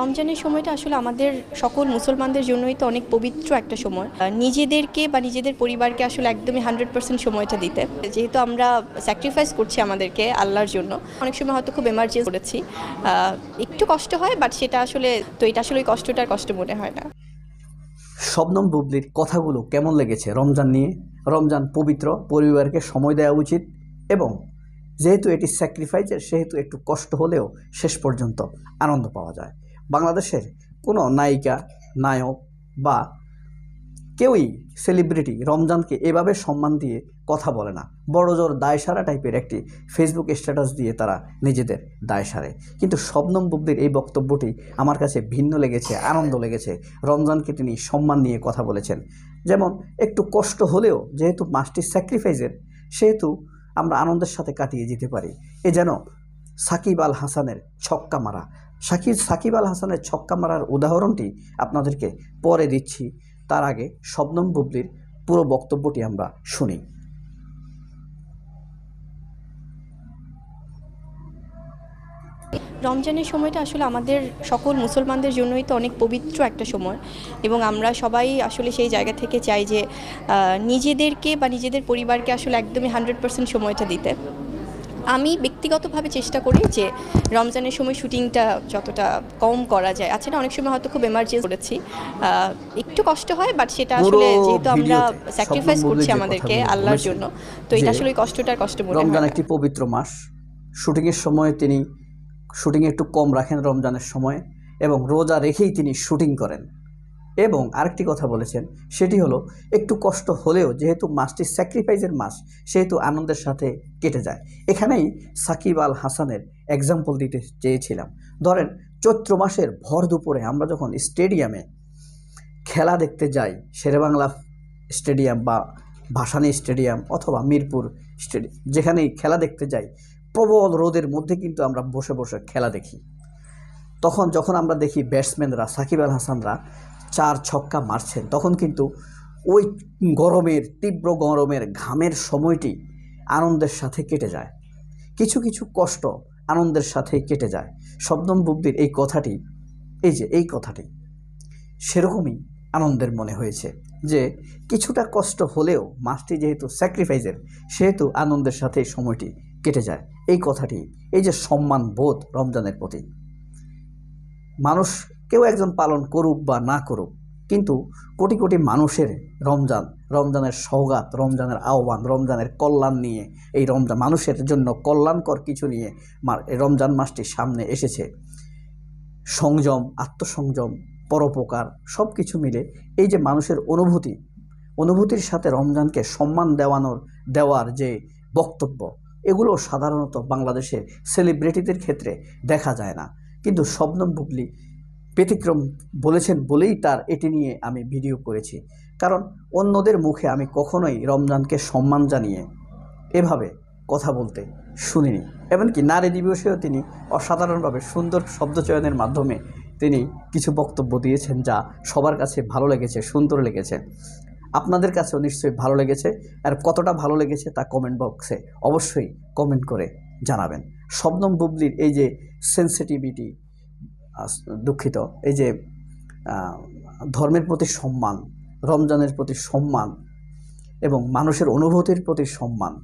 রমজানের সময়টা আসলে আমাদের সকল মুসলমানদের জন্যই তো অনেক পবিত্র একটা সময়। নিজেদেরকে বা নিজেদের পরিবারকে আসলে একদমই হান্ড্রেড পার্সেন্ট সময়টা দিতে। যেহেতু আমরা স্যাক্রিফাইস করছি আমাদেরকে আল্লাহর জন্য, অনেক সময় হয়তো খুব এমার্জেন্সি করেছি। একটু কষ্ট হয় বাট সেটা আসলে, তো এটা আসলে ওই কষ্টটার কষ্ট মনে হয় না। শবনম বুবলির কথাগুলো কেমন লেগেছে রমজান নিয়ে? রমজান পবিত্র, পরিবারকে সময় দেওয়া উচিত এবং যেহেতু এটি স্যাক্রিফাইসের সেহেতু একটু কষ্ট হলেও শেষ পর্যন্ত আনন্দ পাওয়া যায়। বাংলাদেশের কোনো নায়িকা, নায়ক বা কেউই সেলিব্রিটি রমজানকে এভাবে সম্মান দিয়ে কথা বলে না। বড় জোর দায় সারা টাইপের একটি ফেসবুক স্ট্যাটাস দিয়ে তারা নিজেদের দায় সারে কিন্তু শবনম বুবলির এই বক্তব্যটি আমার কাছে ভিন্ন লেগেছে, আনন্দ লেগেছে। রমজানকে তিনি সম্মান নিয়ে কথা বলেছেন। যেমন, একটু কষ্ট হলেও যেহেতু মাসটি স্যাক্রিফাইসের সেহেতু আমরা আনন্দের সাথে কাটিয়ে যেতে পারি। এ যেন সাকিব আল হাসানের ছক্কা মারা সাকিব সাকিব আল হাসানের ছক্কা মারার উদাহরণটি আপনাদেরকে পরে দিচ্ছি। তার আগে শবনম বুবলির পুরো বক্তব্যটি আমরা শুনি। রমজানের সময়টা আসলে আমাদের সকল মুসলমানদের জন্যই তো অনেক পবিত্র একটা সময় এবং আমরা সবাই আসলে সেই জায়গা থেকে চাই যে নিজেদেরকে বা নিজেদের পরিবারকে আসলে একদমই হান্ড্রেড পার্সেন্ট সময়টা দিতে। আমি ব্যক্তিগতভাবে চেষ্টা করি যে রমজানের সময় শুটিংটা যতটা কম করা যায়। আছে না অনেক সময় হয়তো খুব এমার্জেন্সি করেছি। একটু কষ্ট হয় বাট সেটা আসলে যেহেতু আমরা স্যাক্রিফাইস করছি আমাদেরকে আল্লাহর জন্য। তো এটা আসলে কষ্টটার কষ্ট মনে রমজান একটি পবিত্র মাস। শুটিংয়ের সময় তিনি শুটিং একটু কম রাখেন রমজানের সময় এবং রোজা রেখেই তিনি শুটিং করেন। এবং আরেকটি কথা বলেছেন, সেটি হলো, একটু কষ্ট হলেও যেহেতু মাসটি স্যাক্রিফাইসের মাস সেহেতু আনন্দের সাথে কেটে যায়। এখানেই সাকিব আল হাসানের এক্সাম্পল দিতে চেয়েছিলাম। ধরেন, চৈত্র মাসের ভর দুপুরে আমরা যখন স্টেডিয়ামে খেলা দেখতে যাই, শেরেবাংলা স্টেডিয়াম বা ভাসানী স্টেডিয়াম অথবা মিরপুর স্টেডিয়াম যেখানেই খেলা দেখতে যাই, প্রবল রোদের মধ্যে কিন্তু আমরা বসে বসে খেলা দেখি। তখন যখন আমরা দেখি ব্যাটসম্যানরা সাকিব আল হাসানরা চার ছক্কা মারছেন। তখন কিন্তু ওই গরমের, তীব্র গরমের ঘামের সময়টি আনন্দের সাথে কেটে যায়। কিছু কিছু কষ্ট আনন্দের সাথে কেটে যায়। শব্দম বুবদির এই কথাটি, এই যে এই কথাটি, সেরকমই আনন্দের মনে হয়েছে যে কিছুটা কষ্ট হলেও মাসটি যেহেতু স্যাক্রিফাইসের সেহেতু আনন্দের সাথে সময়টি কেটে যায়। এই কথাটি, এই যে সম্মান বোধ রমজানের প্রতি। মানুষ কেউ একজন পালন করুক বা না করুক, কিন্তু কোটি কোটি মানুষের রমজান, রমজানের সৌগাত রমজানের আহ্বান, রমজানের কল্যাণ নিয়ে, এই রমজান মানুষের জন্য কল্যাণকর কিছু নিয়ে রমজান মাসটি সামনে এসেছে। সংযম, আত্মসংযম, পরোপকার সব কিছু মিলে এই যে মানুষের অনুভূতি, অনুভূতির সাথে রমজানকে সম্মান দেওয়ানোর, দেওয়ার যে বক্তব্য, এগুলো সাধারণত বাংলাদেশের সেলিব্রিটিদের ক্ষেত্রে দেখা যায় না। কিন্তু শবনম বুবলি ব্যতিক্রম বলেছেন বলেই তার এটি নিয়ে আমি ভিডিও করেছি। কারণ অন্যদের মুখে আমি কখনোই রমজানকে সম্মান জানিয়ে এভাবে কথা বলতে শুনিনি। এমনকি নারী দিবসেও তিনি অসাধারণভাবে সুন্দর শব্দচয়নের মাধ্যমে তিনি কিছু বক্তব্য দিয়েছেন যা সবার কাছে ভালো লেগেছে, সুন্দর লেগেছে। আপনাদের কাছেও নিশ্চয়ই ভালো লেগেছে। আর কতটা ভালো লেগেছে তা কমেন্ট বক্সে অবশ্যই কমেন্ট করে জানাবেন। শবনম বুবলির এই যে সেন্সিটিভিটি দুঃখিত। এই যে ধর্মের প্রতি সম্মান, রমজানের প্রতি সম্মান এবং মানুষের অনুভূতির প্রতি সম্মান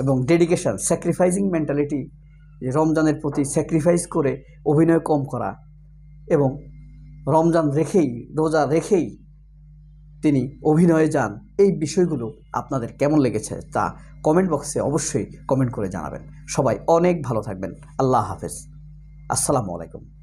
এবং ডেডিকেশন স্যাক্রিফাইসিং মেন্টালিটি রমজানের প্রতি স্যাক্রিফাইস করে অভিনয় কম করা এবং রমজান রেখেই, রোজা রেখেই তিনি অভিনয়ে যান, এই বিষয়গুলো আপনাদের কেমন লেগেছে তা কমেন্ট বক্সে অবশ্যই কমেন্ট করে জানাবেন। সবাই অনেক ভালো থাকবেন। আল্লাহ হাফেজ। আসসালামু আলাইকুম।